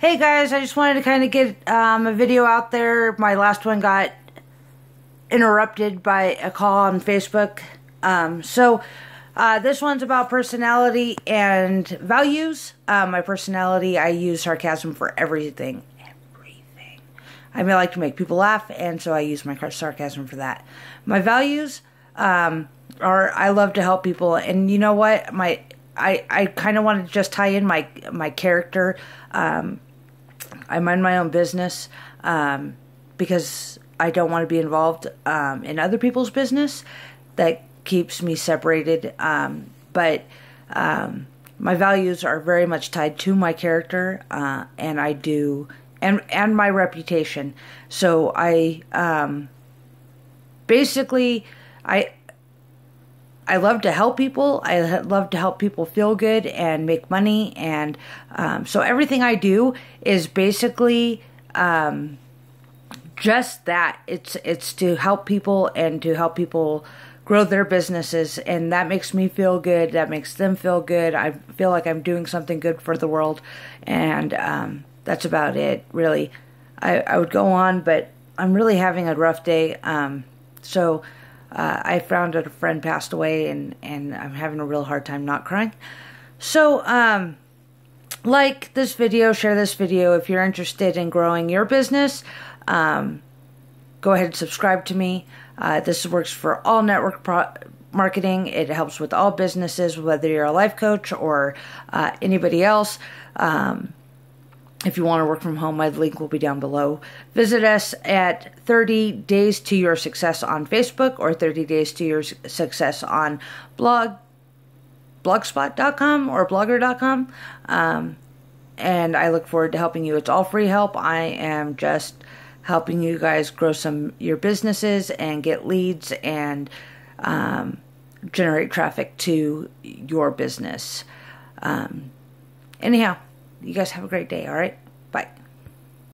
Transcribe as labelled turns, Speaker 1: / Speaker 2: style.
Speaker 1: Hey guys, I just wanted to kind of get um, a video out there. My last one got interrupted by a call on Facebook. Um, so uh, this one's about personality and values. Uh, my personality, I use sarcasm for everything. Everything. I I like to make people laugh, and so I use my sarcasm for that. My values um, are I love to help people, and you know what? My I, I kind of want to just tie in my my character. Um, I mind my own business um, because I don't want to be involved um, in other people's business. That keeps me separated. Um, but um, my values are very much tied to my character, uh, and I do and and my reputation. So I um, basically I I love to help people. I love to help people feel good and make money. And um, so everything I do is basically um, just that. It's it's to help people and to help people grow their businesses, and that makes me feel good. That makes them feel good. I feel like I'm doing something good for the world, and um, that's about it. Really, I, I would go on, but I'm really having a rough day. Um, so uh, I found out a friend passed away, and and I'm having a real hard time not crying. So, um, like this video, share this video if you're interested in growing your business. Um, go ahead and subscribe to me. Uh, this works for all network marketing. It helps with all businesses, whether you're a life coach or uh, anybody else. Um, if you want to work from home, my link will be down below. Visit us at 30 Days to Your Success on Facebook or 30 Days to Your Success on blog, blogspot.com or blogger.com. Um, and I look forward to helping you. It's all free help. I am just helping you guys grow some your businesses and get leads and um, generate traffic to your business. Um, anyhow, you guys have a great day, all right?